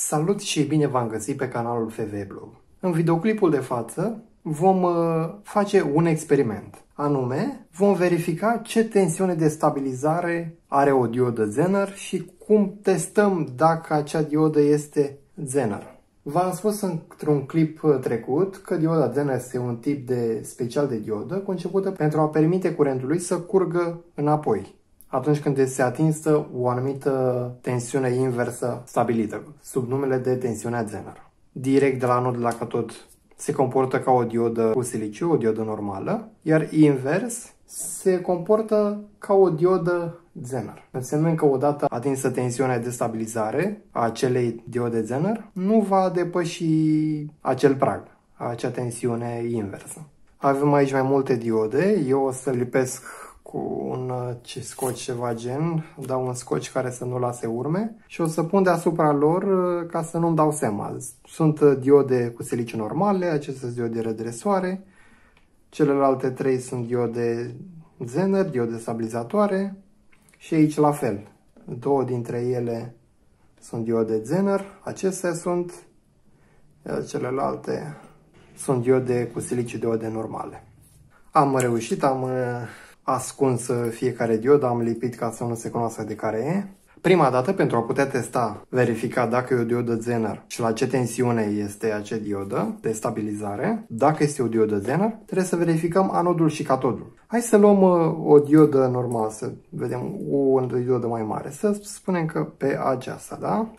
Salut și bine v-am găsit pe canalul FV Blog. În videoclipul de față vom uh, face un experiment. Anume, vom verifica ce tensiune de stabilizare are o diodă Zener și cum testăm dacă acea diodă este Zener. V-am spus într-un clip trecut că dioda Zener este un tip de special de diodă concepută pentru a permite curentului să curgă înapoi atunci când se atinsă o anumită tensiune inversă stabilită, sub numele de tensiunea Zener. Direct de la anod la catod se comportă ca o diodă cu siliciu, o diodă normală, iar invers se comportă ca o diodă Zener. Înseamnă că odată atinsă tensiunea de stabilizare a acelei diode Zener, nu va depăși acel prag, acea tensiune inversă. Avem aici mai multe diode, eu o să lipesc cu un uh, scoci ceva gen, dau un scoci care să nu lase urme și o să pun deasupra lor uh, ca să nu-mi dau seama. Sunt uh, diode cu siliciu normale, acestea sunt diode redresoare, celelalte trei sunt diode Zener, diode stabilizatoare și aici la fel. Două dintre ele sunt diode Zener, acestea sunt, iar celelalte sunt diode cu siliciu diode normale. Am reușit, am ascuns fiecare diodă, am lipit ca să nu se cunoască de care e. Prima dată, pentru a putea testa, verifica dacă e o diodă Zener și la ce tensiune este acea diodă de stabilizare, dacă este o diodă Zener, trebuie să verificăm anodul și catodul. Hai să luăm uh, o diodă normală, să vedem o diodă mai mare. Să spunem că pe aceasta, da?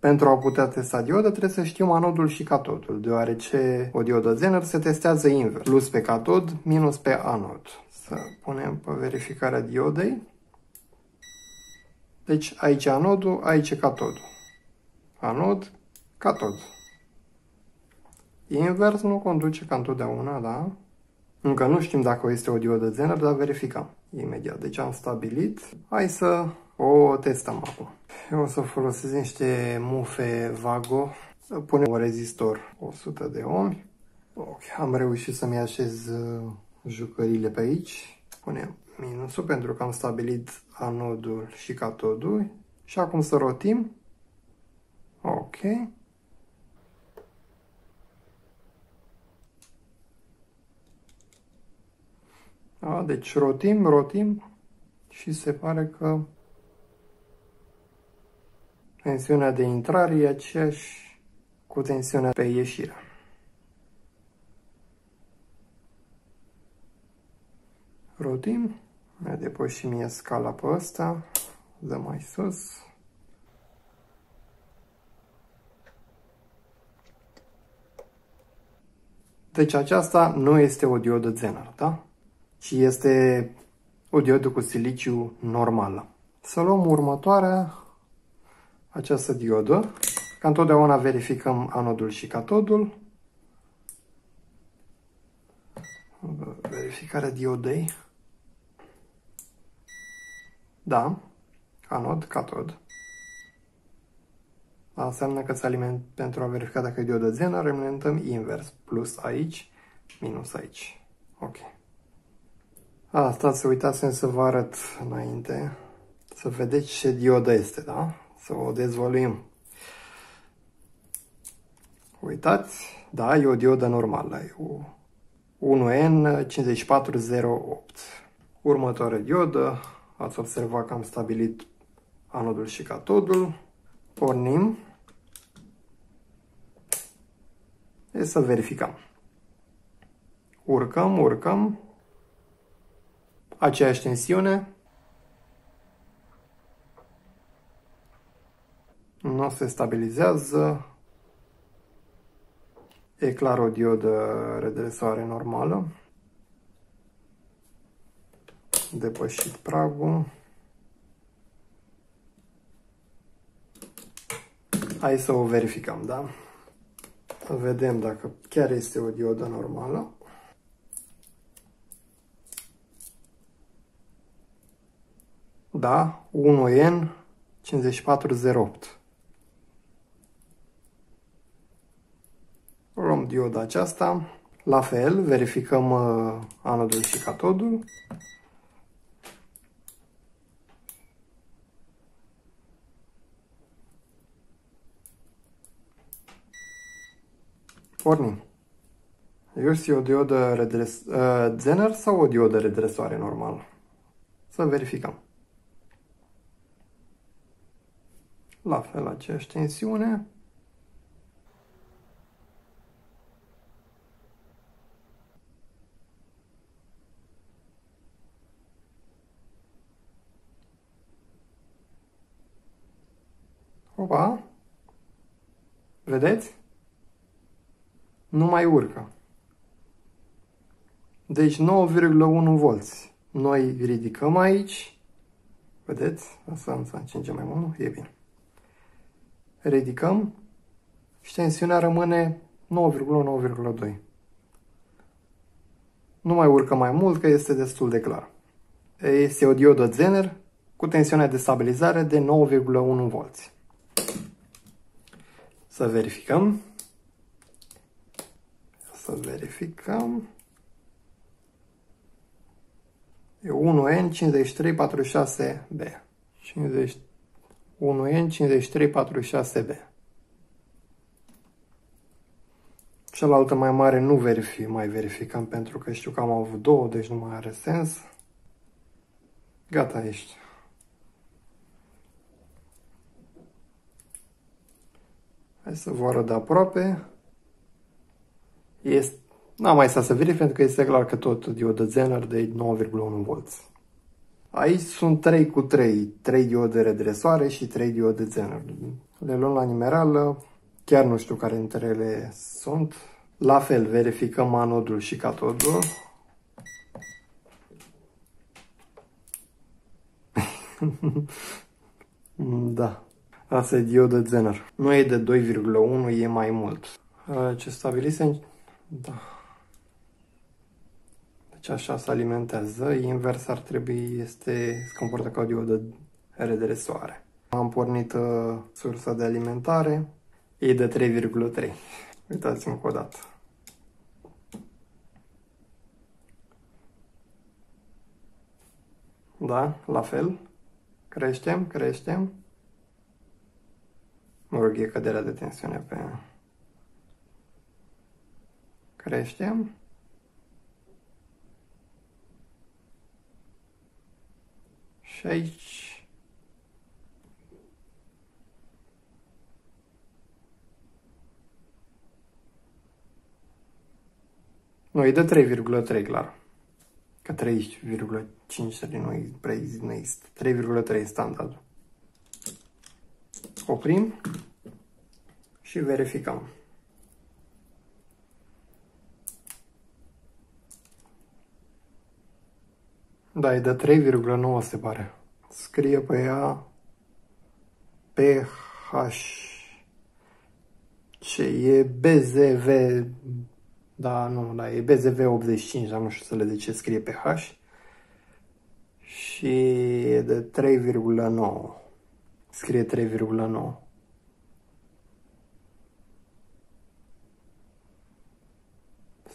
Pentru a putea testa dioda trebuie să știm anodul și catodul, deoarece o diodă Zener se testează invers, plus pe catod, minus pe anod. Să punem pe verificarea diodei. Deci aici anodul, aici catodul. Anod, catod. Invers nu conduce ca întotdeauna, da? Încă nu știm dacă este o diodă Zener, dar verificăm imediat. Deci am stabilit. Hai să o testăm acum. Eu o să folosesc niște mufe Vago. Punem un rezistor 100 de ohmi. Ok, am reușit să-mi așez uh, jucările pe aici. Punem minusul pentru că am stabilit anodul și catodul. Și acum să rotim. Ok. A, deci rotim, rotim și se pare că tensiunea de intrare e aceeași cu tensiunea pe ieșire. Rotim, mai depășim mie scala pe ăsta, dăm mai sus. Deci aceasta nu este o diodă Zener, da? Ci este o diodă cu siliciu normală. Să luăm următoarea, această diodă. Ca întotdeauna verificăm anodul și catodul. Verificarea diodei. Da, anod, catod. Asta înseamnă că aliment pentru a verifica dacă e diodă zenă, alimentăm invers, plus aici, minus aici. Ok. Asta să uitați să vă arăt înainte, să vedeți ce diodă este, da? Să o dezvăluim. Uitați, da, e o diodă normală, e o 1N5408. Următoarea diodă, Ați observat că am stabilit anodul și catodul. Pornim. E să verificăm. Urcăm, urcăm. Aceeași tensiune. Nu se stabilizează. E clar o diodă redresare normală depășit pragul. Hai să o verificăm, da? Să vedem dacă chiar este o diodă normală. Da, 1N 5408. dioda aceasta. La fel, verificăm uh, anodul și catodul. Pornim. Este o diodă redres... Uh, zener sau o diodă redresoare normal? Să verificăm. La fel aceeași tensiune. Opa! Vedeți? Nu mai urcă. Deci 9,1 volți. Noi ridicăm aici. Vedeți? Asta să încingem mai mult. E bine. Ridicăm și tensiunea rămâne 9,9,2. Nu mai urcă mai mult, că este destul de clar. Este o diodă Zener cu tensiunea de stabilizare de 9,1 volți. Să verificăm. Să verificăm. E 1N5346B. 1N5346B. Cealaltă mai mare nu verific, mai verificăm pentru că știu că am avut două, deci nu mai are sens. Gata, ești. Hai să vă arăt de aproape. Este, n-am mai stat să verific pentru că este clar că tot diodă Zener de 9,1 V. Aici sunt 3 cu 3, 3 diode redresoare și 3 diode Zener. Le luăm la nimerală, chiar nu știu care dintre ele sunt. La fel, verificăm anodul și catodul. da. Asta e diodă Zener. Nu e de 2,1, e mai mult. Ce stabilise... Da. Deci așa se alimentează. Invers ar trebui, este, se comportă ca o diodă de soare. Am pornit uh, sursa de alimentare. E de 3,3. Uitați-mă o dată. Da, la fel. Creștem, creștem. Mă rog, e căderea de tensiune pe... Creștem. Și aici... Nu, e de 3,3, clar. Că 3,5 nu prea există. 3,3 standardul oprim și verificăm. Da, e de 3,9 se pare. Scrie pe ea PH ce e BZV da, nu, da, e BZV 85, dar nu știu să le de ce scrie PH și e de 3,9 scrie 3,9.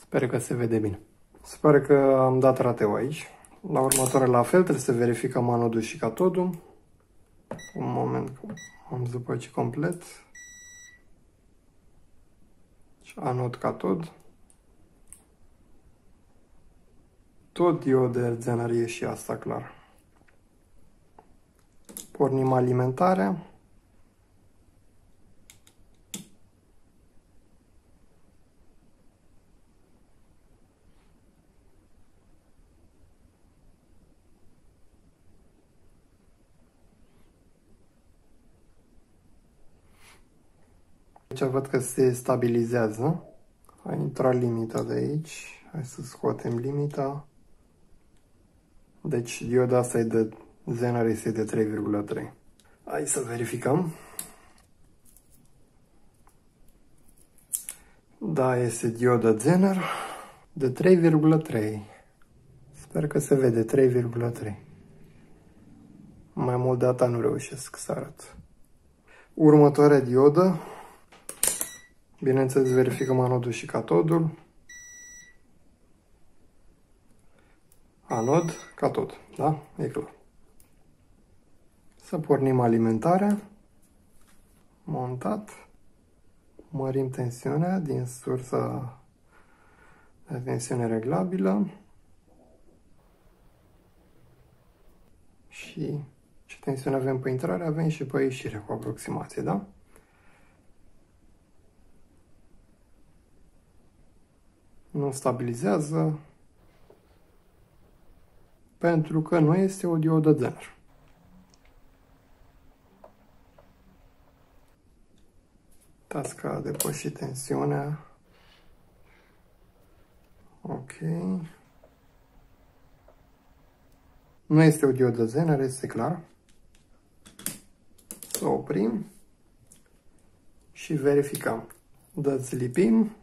Sper că se vede bine. Sper că am dat rateu aici. La următoare la fel trebuie să verificăm anodul și catodul. Un moment, am zăpăcit complet. Și anod catod. Tot diode zenarie și asta clar. Pornim alimentarea. Aici văd că se stabilizează. A intrat limita de aici. Hai să scoatem limita. Deci dioda asta e de Zener este de 3,3. Hai să verificăm. Da, este dioda Zener de 3,3. Sper că se vede 3,3. Mai mult data nu reușesc să arăt. Următoarea diodă. Bineînțeles, verificăm anodul și catodul. Anod, catod, da? E clar. Să pornim alimentarea. Montat. mărim tensiunea din sursa de tensiune reglabilă și ce tensiune avem pe intrare, avem și pe ieșire cu aproximație, da? Nu stabilizează pentru că nu este o diodă Zener. Uitați că a depășit tensiunea. Ok. Nu este o diodă Zener, este clar. Să oprim și verificăm. Dezlipim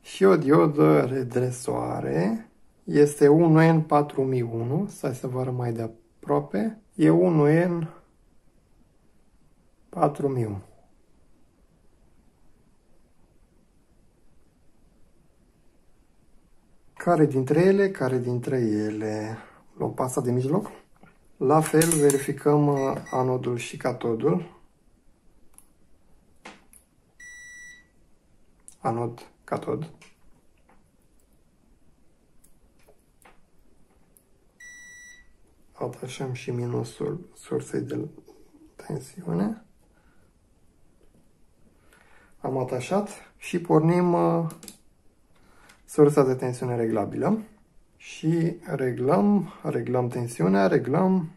și o diodă redresoare este 1N4001, stai să vă arăt mai de aproape, e 1N4001. Care dintre ele, care dintre ele luăm pasta de mijloc? La fel verificăm uh, anodul și catodul. Anod, catod. atașăm și minusul sursei de tensiune. Am atașat și pornim uh, sursa de tensiune reglabilă și reglăm, reglăm tensiunea, reglăm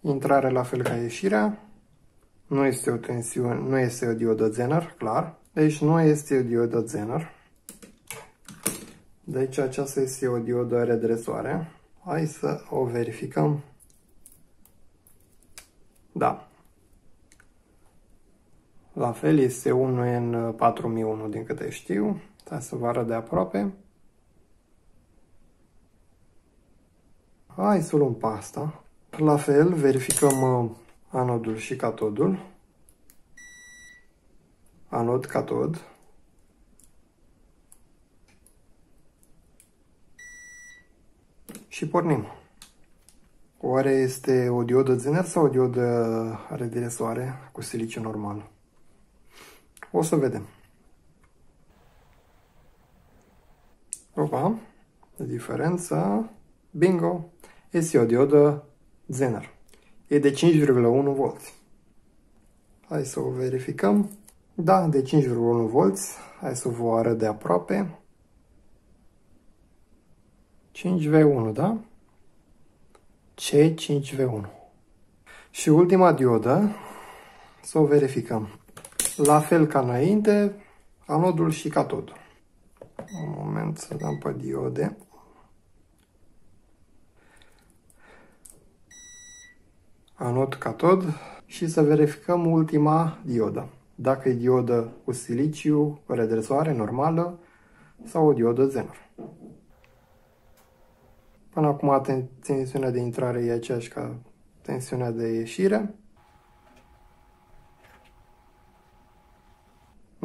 intrare la fel ca ieșirea. Nu este o tensiune, nu este o diodă Zener, clar. Deci nu este o diodă Zener. Deci aceasta este o diodă redresoare. Hai să o verificăm. Da. La fel este 1N4001 din câte știu. Hai să vă arăt de aproape. Hai să luăm pasta. La fel verificăm uh, anodul și catodul. Anod, catod. și pornim. Oare este o diodă Zener sau o diodă rediresoare cu siliciu normal? O să vedem. Opa, diferența, bingo, este o diodă Zener. E de 5,1 V. Hai să o verificăm. Da, de 5,1 V. Hai să vă arăt de aproape. 5V1, da? C5V1. Și ultima diodă, să o verificăm. La fel ca înainte, anodul și catodul. Un moment să dăm pe diode. Anod, catod și să verificăm ultima diodă. Dacă e diodă cu siliciu, redresoare normală sau o diodă Zener. Până acum tensiunea de intrare e aceeași ca tensiunea de ieșire.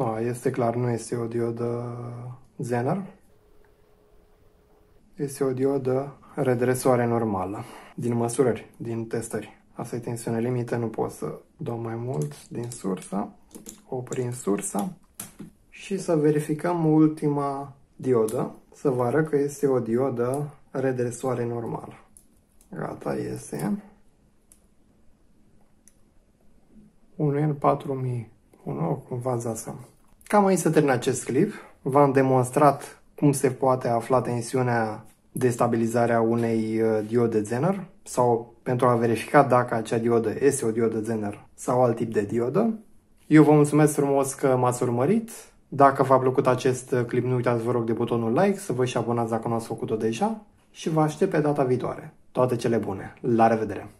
No, este clar, nu este o diodă Zener. Este o diodă redresoare normală, din măsurări, din testări. Asta e tensiune limită, nu pot să dau mai mult din sursa, oprim sursa și să verificăm ultima diodă, să vă arăt că este o diodă redresoare normală. Gata, este. 1N 4001 cu faza asta. Cam aici se termină acest clip. V-am demonstrat cum se poate afla tensiunea de stabilizare a unei uh, diode Zener sau pentru a verifica dacă acea diodă este o diodă Zener sau alt tip de diodă. Eu vă mulțumesc frumos că m-ați urmărit. Dacă v-a plăcut acest clip, nu uitați vă rog de butonul like, să vă și abonați dacă nu ați făcut-o deja și vă aștept pe data viitoare. Toate cele bune! La revedere!